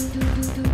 do do do do